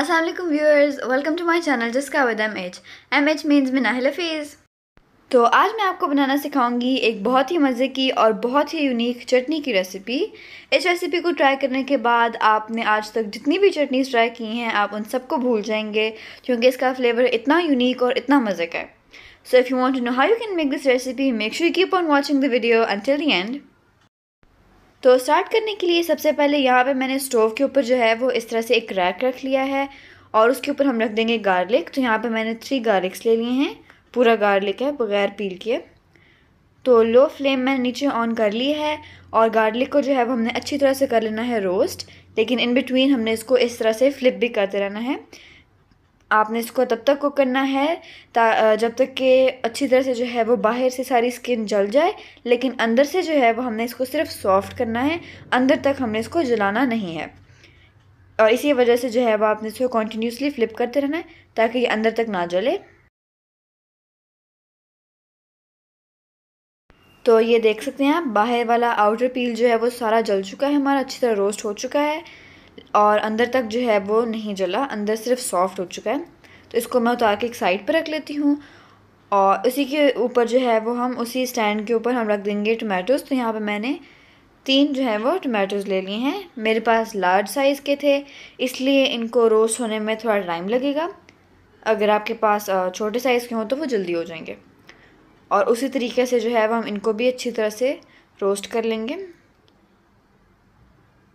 Assalamualaikum viewers welcome to my channel जिसका with M H M H means Minahil Hafeez तो आज मैं आपको बनाना सिखाऊँगी एक बहुत ही मज़े की और बहुत ही यूनिक चटनी की रेसिपी इस रेसिपी को ट्राई करने के बाद आपने आज तक जितनी भी चटनीज ट्राई की हैं, आप उन सबको भूल जाएँगे, क्योंकि इसका फ्लेवर इतना यूनिक और इतना मज़े का है. So if you want to know how you can make this recipe make sure keep on watching the video until the end तो स्टार्ट करने के लिए सबसे पहले यहाँ पे मैंने स्टोव के ऊपर जो है वो इस तरह से एक रैक रख लिया है और उसके ऊपर हम रख देंगे गार्लिक तो यहाँ पे मैंने थ्री गार्लिक्स ले लिए हैं, पूरा गार्लिक है, बगैर पील किए तो लो फ्लेम मैंने नीचे ऑन कर ली है और गार्लिक को जो है वो हमने अच्छी तरह से कर लेना है रोस्ट लेकिन इन बिटवीन हमने इसको इस तरह से फ्लिप भी करते रहना है। आपने इसको तब तक कुक करना है जब तक कि अच्छी तरह से जो है वो बाहर से सारी स्किन जल जाए, लेकिन अंदर से जो है वो हमने इसको सिर्फ़ सॉफ्ट करना है, अंदर तक हमने इसको जलाना नहीं है। और इसी वजह से जो है वो आपने इसको कॉन्टीन्यूसली फ्लिप करते रहना है, ताकि ये अंदर तक ना जले। तो ये देख सकते हैं आप, बाहर वाला आउटर पील जो है वो सारा जल चुका है, हमारा अच्छी तरह रोस्ट हो चुका है। और अंदर तक जो है वो नहीं जला, अंदर सिर्फ़ सॉफ्ट हो चुका है। तो इसको मैं उतार के एक साइड पर रख लेती हूँ और उसी के ऊपर जो है वो हम उसी स्टैंड के ऊपर हम रख देंगे टमाटोज़ तो यहाँ पे मैंने तीन जो है वो टमाटोज़ ले लिए हैं। मेरे पास लार्ज साइज़ के थे, इसलिए इनको रोस्ट होने में थोड़ा टाइम लगेगा। अगर आपके पास छोटे साइज़ के हों तो वो जल्दी हो जाएँगे। और उसी तरीके से जो है वो हम इनको भी अच्छी तरह से रोस्ट कर लेंगे।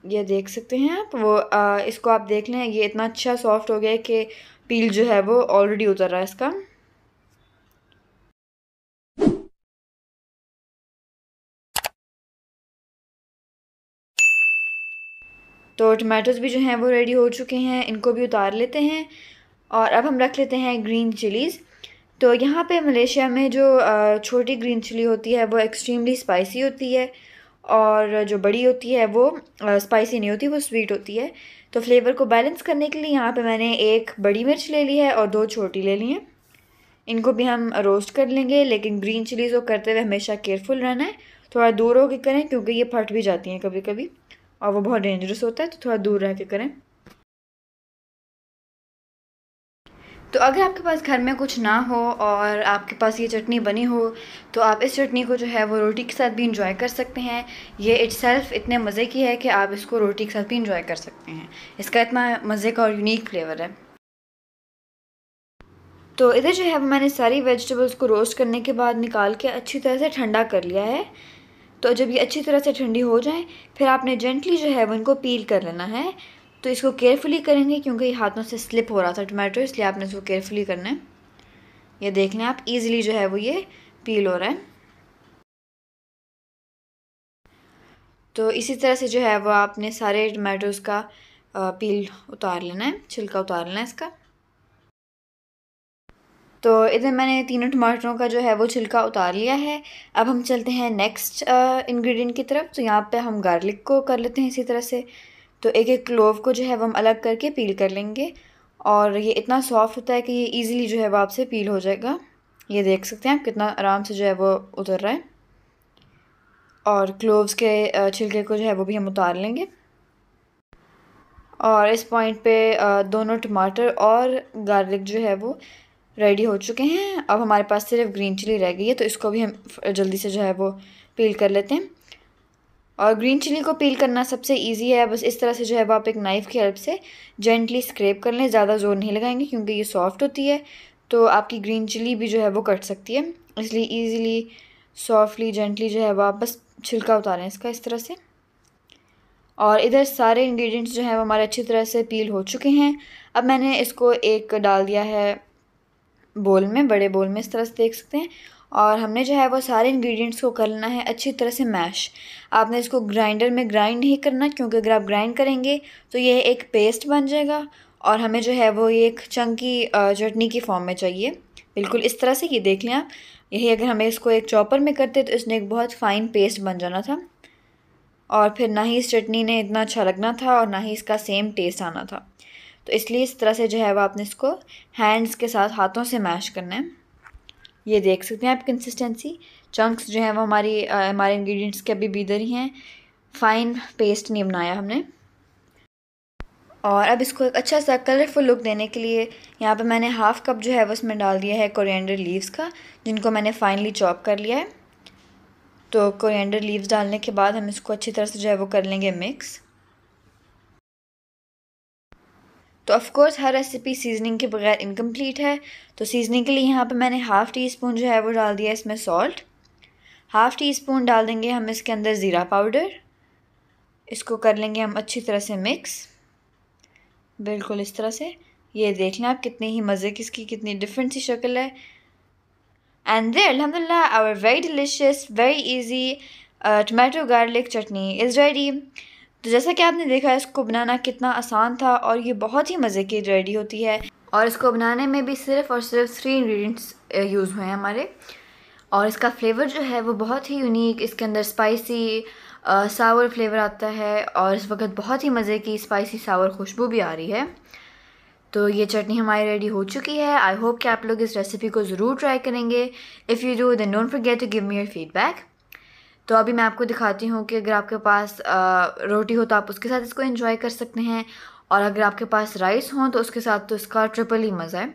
ये देख सकते हैं आप। वो आ, इसको आप देख लें ये इतना अच्छा सॉफ्ट हो गया है कि पील जो है वो ऑलरेडी उतर रहा है इसका। तो टमाटोज़ भी जो हैं वो रेडी हो चुके हैं इनको भी उतार लेते हैं और अब हम रख लेते हैं ग्रीन चिलीज़ तो यहाँ पे मलेशिया में जो छोटी ग्रीन चिली होती है वो एक्सट्रीमली स्पाइसी होती है। और जो बड़ी होती है वो स्पाइसी नहीं होती, वो स्वीट होती है। तो फ्लेवर को बैलेंस करने के लिए यहाँ पे मैंने एक बड़ी मिर्च ले ली है और दो छोटी ले ली हैं। इनको भी हम रोस्ट कर लेंगे, लेकिन ग्रीन चिलीज़ को करते हुए हमेशा केयरफुल रहना है। थोड़ा दूर होकर करें, क्योंकि ये फट भी जाती हैं कभी कभी और वो बहुत डेंजरस होता है तो थोड़ा दूर रह के करें। तो अगर आपके पास घर में कुछ ना हो और आपके पास ये चटनी बनी हो तो आप इस चटनी को जो है वो रोटी के साथ भी इंजॉय कर सकते हैं। ये इट्सल्फ इतने मज़े की है कि आप इसको रोटी के साथ भी इंजॉय कर सकते हैं। इसका इतना मज़े का और यूनिक फ्लेवर है। तो इधर जो है मैंने सारी वेजिटेबल्स को रोस्ट करने के बाद निकाल के अच्छी तरह से ठंडा कर लिया है। तो जब ये अच्छी तरह से ठंडी हो जाए, फिर आपने जेंटली जो है वो पील कर लेना है। तो इसको केयरफुली करेंगे क्योंकि हाथों से स्लिप हो रहा था टमाटो इसलिए आपने इसको केयरफुली करना है। ये देख लें आप इजीली जो है वो ये पील हो रहा है। तो इसी तरह से जो है वो आपने सारे टमाटोज़ का पील उतार लेना है, छिलका उतार लेना है इसका। तो इधर मैंने तीनों टमाटरों का जो है वो छिलका उतार लिया है। अब हम चलते हैं नेक्स्ट इंग्रेडिएंट की तरफ़। तो यहाँ पे हम गार्लिक को कर लेते हैं इसी तरह से। तो एक एक क्लोव को जो है वो हम अलग करके पील कर लेंगे और ये इतना सॉफ्ट होता है कि ये इजीली जो है वो आपसे पील हो जाएगा। ये देख सकते हैं आप कितना आराम से जो है वो उतर रहा है। और क्लोव्स के छिलके को जो है वो भी हम उतार लेंगे। और इस पॉइंट पे दोनों टमाटर और गार्लिक जो है वो रेडी हो चुके हैं। अब हमारे पास सिर्फ़ ग्रीन चिली रह गई है तो इसको भी हम जल्दी से जो है वो पील कर लेते हैं। और ग्रीन चिली को पील करना सबसे इजी है। बस इस तरह से जो है वो आप एक नाइफ़ की हेल्प से जेंटली स्क्रेप कर लें। ज़्यादा ज़ोर नहीं लगाएँगे क्योंकि ये सॉफ्ट होती है। तो आपकी ग्रीन चिली भी जो है, वो कट सकती है। इसलिए ईज़िली सॉफ्टली जेंटली जो है वो आप बस छिलका उतारें इसका इस तरह से। और इधर सारे इंग्रेडिएंट्स जो हैं, वो हमारे अच्छी तरह से पील हो चुके हैं। अब मैंने इसको एक डाल दिया है बोल में, बड़े बोल में इस तरह से देख सकते हैं। और हमने जो है वो सारे इंग्रेडिएंट्स को करना है अच्छी तरह से मैश आपने इसको ग्राइंडर में ग्राइंड नहीं करना, क्योंकि अगर आप ग्राइंड करेंगे तो ये एक पेस्ट बन जाएगा और हमें जो है वो ये एक चंकी चटनी की फॉर्म में चाहिए. बिल्कुल इस तरह से ये देख लें आप. यही अगर हमें इसको एक चॉपर में करते तो इसने एक बहुत फ़ाइन पेस्ट बन जाना था. और फिर ना ही इस चटनी ने इतना अच्छा लगना था और ना ही इसका सेम टेस्ट आना था. तो इसलिए इस तरह से जो है वो आपने इसको हैंड्स के साथ हाथों से मैश करना है. ये देख सकते हैं आप कंसिस्टेंसी चंक्स जो हैं वो हमारी हमारे इंग्रेडिएंट्स के अभी भी इधर ही हैं। फ़ाइन पेस्ट नहीं बनाया हमने। और अब इसको एक अच्छा सा कलरफुल लुक देने के लिए यहाँ पे मैंने हाफ़ कप जो है वो उसमें डाल दिया है कोरिएंडर लीव्स का, जिनको मैंने फाइनली चॉप कर लिया है। तो कोरिएंडर लीव्स डालने के बाद हम इसको अच्छी तरह से जो है वो कर लेंगे मिक्स तो ऑफ़ कोर्स हर रेसिपी सीजनिंग के बगैर इनकम्प्लीट है। तो सीजनिंग के लिए यहाँ पे मैंने हाफ़ टी स्पून जो है वो डाल दिया इसमें सॉल्ट हाफ़ टी स्पून डाल देंगे हम इसके अंदर ज़ीरा पाउडर इसको कर लेंगे हम अच्छी तरह से मिक्स बिल्कुल इस तरह से। ये देख लें आप कितनी ही मज़े की इसकी, कितनी डिफरेंट सी शक्ल है। एंड देर अलहमदिल्ला our very delicious very easy tomato garlic chutney is ready तो जैसा कि आपने देखा, इसको बनाना कितना आसान था और ये बहुत ही मज़े की रेडी होती है। और इसको बनाने में भी सिर्फ़ और सिर्फ़ थ्री इंग्रेडिएंट्स यूज़ हुए हैं हमारे। और इसका फ्लेवर जो है, वो बहुत ही यूनिक इसके अंदर स्पाइसी सावर फ्लेवर आता है और इस वक्त बहुत ही मज़े की स्पाइसी सावर खुशबू भी आ रही है। तो ये चटनी हमारी रेडी हो चुकी है। आई होप कि आप लोग इस रेसिपी को ज़रूर ट्राई करेंगे। If you do then don't forget to give me your feedback तो अभी मैं आपको दिखाती हूँ कि अगर आपके पास रोटी हो तो आप उसके साथ इसको इंजॉय कर सकते हैं और अगर आपके पास राइस हो तो उसके साथ तो इसका ट्रिपल ही मज़ा है।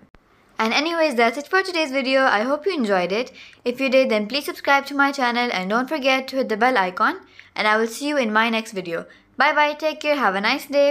And any ways that it for today's video I hope you enjoyed it if you did then please subscribe to my channel and don't forget to hit the bell icon and I will see you in my next video bye bye take care have a nice day